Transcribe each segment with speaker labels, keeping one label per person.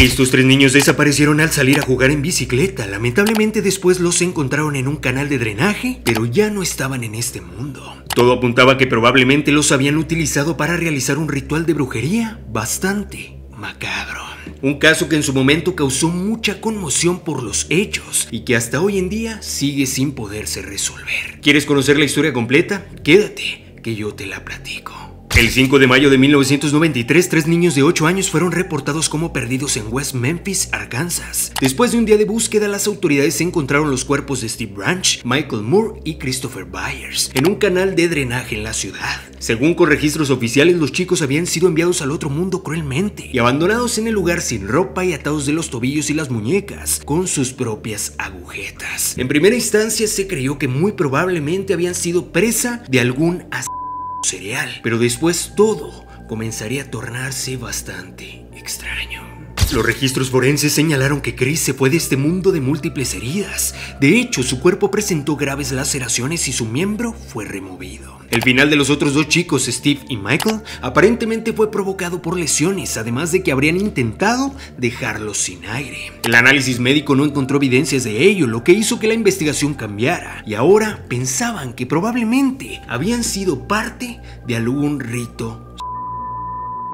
Speaker 1: Estos tres niños desaparecieron al salir a jugar en bicicleta. Lamentablemente después los encontraron en un canal de drenaje, pero ya no estaban en este mundo. Todo apuntaba que probablemente los habían utilizado para realizar un ritual de brujería bastante macabro. Un caso que en su momento causó mucha conmoción por los hechos y que hasta hoy en día sigue sin poderse resolver. ¿Quieres conocer la historia completa? Quédate, que yo te la platico. El 5 de mayo de 1993, tres niños de 8 años fueron reportados como perdidos en West Memphis, Arkansas. Después de un día de búsqueda, las autoridades encontraron los cuerpos de Steve Branch, Michael Moore y Christopher Byers en un canal de drenaje en la ciudad. Según con registros oficiales, los chicos habían sido enviados al otro mundo cruelmente y abandonados en el lugar sin ropa y atados de los tobillos y las muñecas con sus propias agujetas. En primera instancia se creyó que muy probablemente habían sido presa de algún asesino cereal, pero después todo comenzaría a tornarse bastante extraño. Los registros forenses señalaron que Chris se fue de este mundo de múltiples heridas. De hecho, su cuerpo presentó graves laceraciones y su miembro fue removido. El final de los otros dos chicos, Steve y Michael, aparentemente fue provocado por lesiones, además de que habrían intentado dejarlos sin aire. El análisis médico no encontró evidencias de ello, lo que hizo que la investigación cambiara, y ahora pensaban que probablemente habían sido parte de algún rito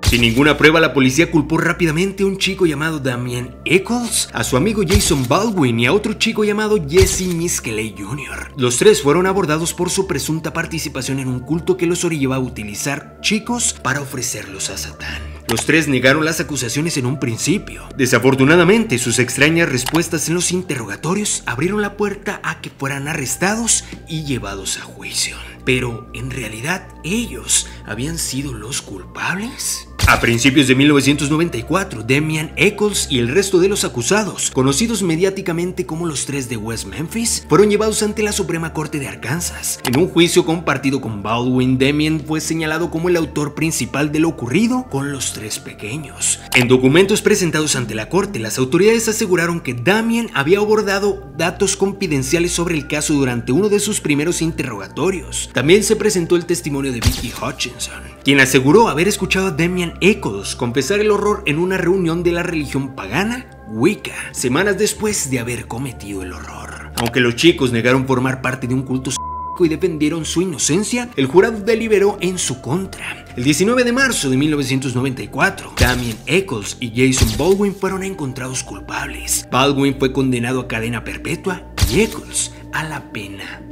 Speaker 1: sin ninguna prueba, la policía culpó rápidamente a un chico llamado Damien Eccles, a su amigo Jason Baldwin y a otro chico llamado Jesse Miskeley Jr. Los tres fueron abordados por su presunta participación en un culto que los orillaba a utilizar chicos para ofrecerlos a Satán. Los tres negaron las acusaciones en un principio. Desafortunadamente, sus extrañas respuestas en los interrogatorios abrieron la puerta a que fueran arrestados y llevados a juicio. Pero, en realidad, ellos habían sido los culpables. A principios de 1994, Demian Eccles y el resto de los acusados, conocidos mediáticamente como los tres de West Memphis, fueron llevados ante la Suprema Corte de Arkansas. En un juicio compartido con Baldwin, Demian fue señalado como el autor principal de lo ocurrido con los tres pequeños. En documentos presentados ante la corte, las autoridades aseguraron que Damian había abordado datos confidenciales sobre el caso durante uno de sus primeros interrogatorios. También se presentó el testimonio de Vicky Hutchinson, quien aseguró haber escuchado a Demian Eccles confesar el horror en una reunión de la religión pagana Wicca, semanas después de haber cometido el horror. Aunque los chicos negaron formar parte de un culto y defendieron su inocencia, el jurado deliberó en su contra. El 19 de marzo de 1994, Damien Eccles y Jason Baldwin fueron encontrados culpables. Baldwin fue condenado a cadena perpetua y Eccles a la pena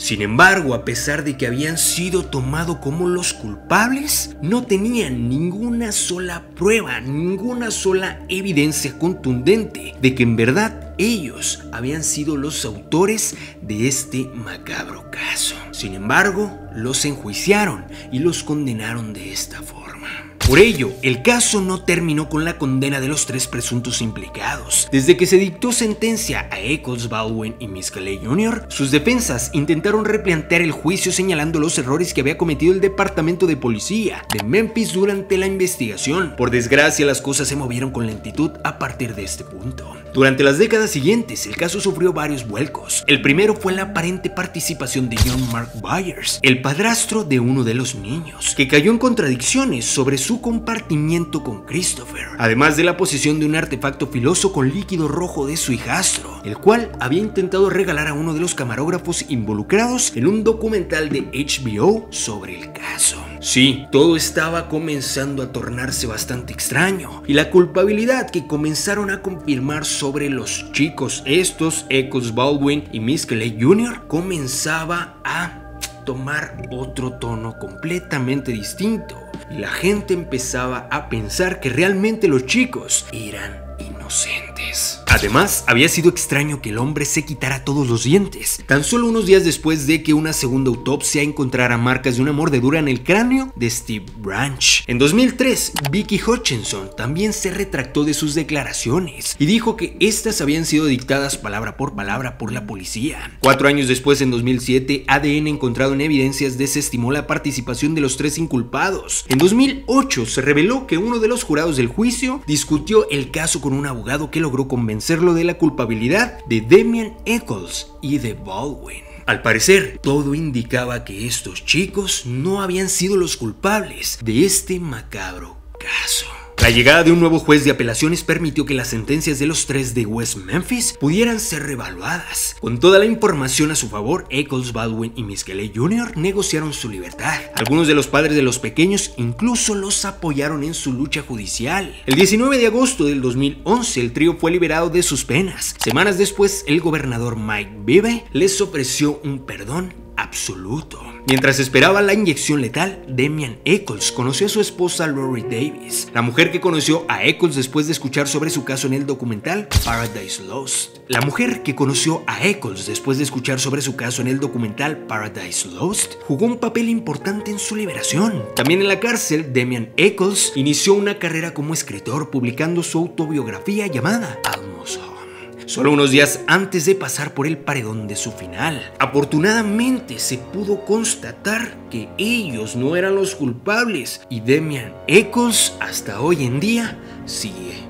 Speaker 1: sin embargo, a pesar de que habían sido tomados como los culpables, no tenían ninguna sola prueba, ninguna sola evidencia contundente de que en verdad ellos habían sido los autores de este macabro caso. Sin embargo, los enjuiciaron y los condenaron de esta forma. Por ello, el caso no terminó con la condena de los tres presuntos implicados. Desde que se dictó sentencia a Eccles, Baldwin y Miskeley Jr., sus defensas intentaron replantear el juicio señalando los errores que había cometido el departamento de policía de Memphis durante la investigación. Por desgracia, las cosas se movieron con lentitud a partir de este punto. Durante las décadas siguientes, el caso sufrió varios vuelcos. El primero fue la aparente participación de John Mark Byers, el padrastro de uno de los niños, que cayó en contradicciones sobre su compartimiento con Christopher, además de la posesión de un artefacto filoso con líquido rojo de su hijastro, el cual había intentado regalar a uno de los camarógrafos involucrados en un documental de HBO sobre el caso. Sí, todo estaba comenzando a tornarse bastante extraño, y la culpabilidad que comenzaron a confirmar sobre los chicos estos, Eccles Baldwin y Miss Kelly Jr., comenzaba a tomar otro tono completamente distinto. Y la gente empezaba a pensar que realmente los chicos eran inocentes. Además, había sido extraño que el hombre se quitara todos los dientes, tan solo unos días después de que una segunda autopsia encontrara marcas de una mordedura en el cráneo de Steve Branch. En 2003, Vicky Hutchinson también se retractó de sus declaraciones y dijo que estas habían sido dictadas palabra por palabra por la policía. Cuatro años después, en 2007, ADN encontrado en evidencias desestimó la participación de los tres inculpados. En 2008 se reveló que uno de los jurados del juicio discutió el caso con un abogado que logró convencer convencerlo de la culpabilidad de Damian Eccles y de Baldwin. Al parecer, todo indicaba que estos chicos no habían sido los culpables de este macabro. La llegada de un nuevo juez de apelaciones permitió que las sentencias de los tres de West Memphis pudieran ser revaluadas. Con toda la información a su favor, Eccles, Baldwin y Miss Kelly Jr. negociaron su libertad. Algunos de los padres de los pequeños incluso los apoyaron en su lucha judicial. El 19 de agosto del 2011, el trío fue liberado de sus penas. Semanas después, el gobernador Mike Vive les ofreció un perdón absoluto. Mientras esperaba la inyección letal, Demian Eccles conoció a su esposa Lori Davis, la mujer que conoció a Eccles después de escuchar sobre su caso en el documental Paradise Lost. La mujer que conoció a Eccles después de escuchar sobre su caso en el documental Paradise Lost jugó un papel importante en su liberación. También en la cárcel, Demian Eccles inició una carrera como escritor publicando su autobiografía llamada Almost solo unos días antes de pasar por el paredón de su final. Afortunadamente se pudo constatar que ellos no eran los culpables y Demian Eccles hasta hoy en día sigue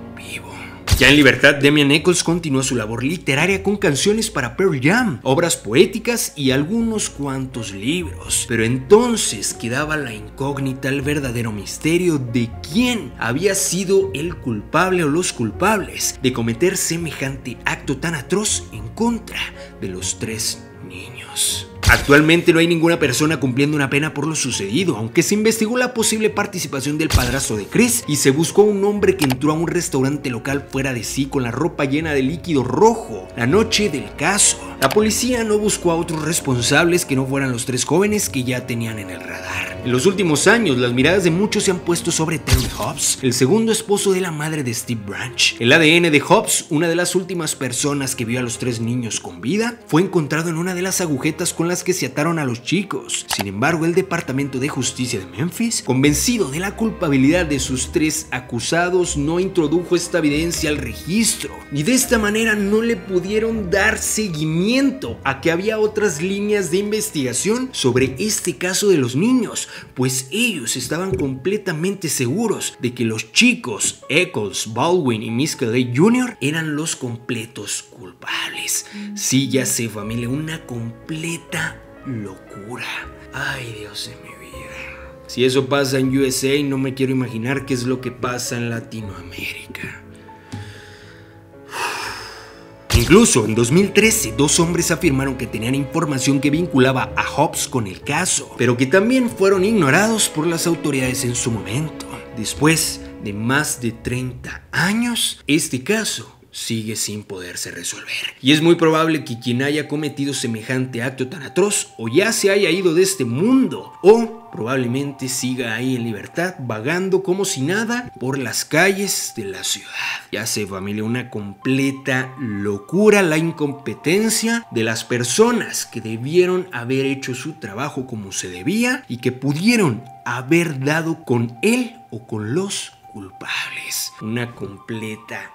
Speaker 1: ya en libertad, Demian Eccles continuó su labor literaria con canciones para Pearl Jam, obras poéticas y algunos cuantos libros. Pero entonces quedaba la incógnita, el verdadero misterio de quién había sido el culpable o los culpables de cometer semejante acto tan atroz en contra de los tres niños. Actualmente no hay ninguna persona cumpliendo una pena por lo sucedido, aunque se investigó la posible participación del padrastro de Chris y se buscó a un hombre que entró a un restaurante local fuera de sí con la ropa llena de líquido rojo la noche del caso. La policía no buscó a otros responsables que no fueran los tres jóvenes que ya tenían en el radar. En los últimos años, las miradas de muchos se han puesto sobre Terry Hobbs, el segundo esposo de la madre de Steve Branch. El ADN de Hobbs, una de las últimas personas que vio a los tres niños con vida, fue encontrado en una de las agujetas con las que se ataron a los chicos. Sin embargo, el Departamento de Justicia de Memphis, convencido de la culpabilidad de sus tres acusados, no introdujo esta evidencia al registro. Y de esta manera no le pudieron dar seguimiento a que había otras líneas de investigación sobre este caso de los niños, pues ellos estaban completamente seguros de que los chicos Eccles, Baldwin y Miss Kelly Jr. eran los completos culpables. Sí, ya sé familia, una completa locura. Ay Dios de mi vida. Si eso pasa en USA, no me quiero imaginar qué es lo que pasa en Latinoamérica. Incluso en 2013, dos hombres afirmaron que tenían información que vinculaba a Hobbs con el caso, pero que también fueron ignorados por las autoridades en su momento. Después de más de 30 años, este caso sigue sin poderse resolver. Y es muy probable que quien haya cometido semejante acto tan atroz o ya se haya ido de este mundo o probablemente siga ahí en libertad vagando como si nada por las calles de la ciudad. Ya sé familia, una completa locura la incompetencia de las personas que debieron haber hecho su trabajo como se debía y que pudieron haber dado con él o con los culpables. Una completa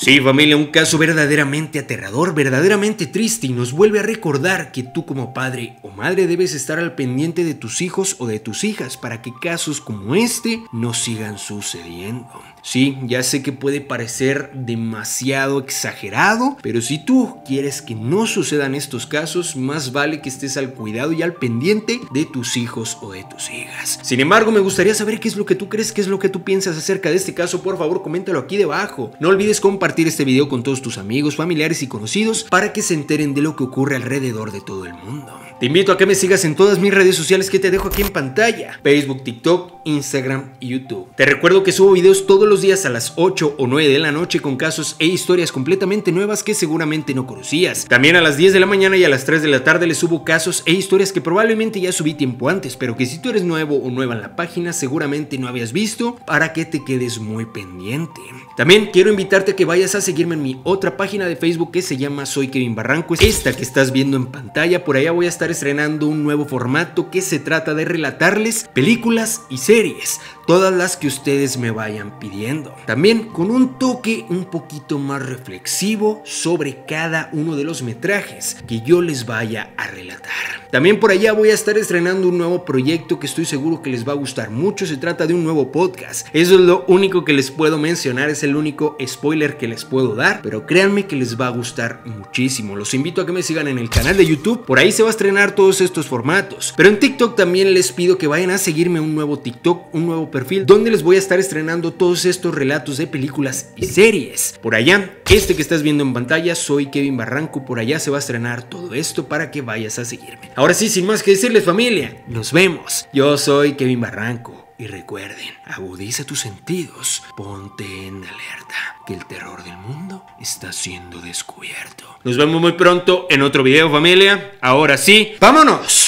Speaker 1: Sí, familia, un caso verdaderamente aterrador, verdaderamente triste y nos vuelve a recordar que tú como padre o madre debes estar al pendiente de tus hijos o de tus hijas para que casos como este no sigan sucediendo. Sí, ya sé que puede parecer demasiado exagerado, pero si tú quieres que no sucedan estos casos, más vale que estés al cuidado y al pendiente de tus hijos o de tus hijas. Sin embargo, me gustaría saber qué es lo que tú crees, qué es lo que tú piensas acerca de este caso. Por favor, coméntalo aquí debajo. No olvides compartir este video con todos tus amigos, familiares y conocidos para que se enteren de lo que ocurre alrededor de todo el mundo. Te invito a que me sigas en todas mis redes sociales que te dejo aquí en pantalla. Facebook, TikTok, Instagram y YouTube. Te recuerdo que subo videos todos los días a las 8 o 9 de la noche con casos e historias completamente nuevas que seguramente no conocías. También a las 10 de la mañana y a las 3 de la tarde les subo casos e historias que probablemente ya subí tiempo antes, pero que si tú eres nuevo o nueva en la página seguramente no habías visto para que te quedes muy pendiente. También quiero invitarte a que vayas a seguirme en mi otra página de Facebook que se llama Soy Kevin Barranco. Esta que estás viendo en pantalla, por allá voy a estar estrenando un nuevo formato que se trata de relatarles películas y series, todas las que ustedes me vayan pidiendo. También con un toque un poquito más reflexivo sobre cada uno de los metrajes que yo les vaya a relatar. También por allá voy a estar estrenando un nuevo proyecto que estoy seguro que les va a gustar mucho. Se trata de un nuevo podcast. Eso es lo único que les puedo mencionar, es el único spoiler que les puedo dar, pero créanme que les va a gustar muchísimo. Los invito a que me sigan en el canal de YouTube, por ahí se va a estrenar todos estos formatos. Pero en TikTok también les pido que vayan a seguirme un nuevo TikTok, un nuevo perfil donde les voy a estar estrenando todos estos relatos de películas y series. Por allá, este que estás viendo en pantalla, soy Kevin Barranco, por allá se va a estrenar todo esto para que vayas a seguirme. Ahora sí, sin más que decirles familia, nos vemos. Yo soy Kevin Barranco. Y recuerden, agudiza tus sentidos, ponte en alerta, que el terror del mundo está siendo descubierto. Nos vemos muy pronto en otro video familia. Ahora sí, vámonos.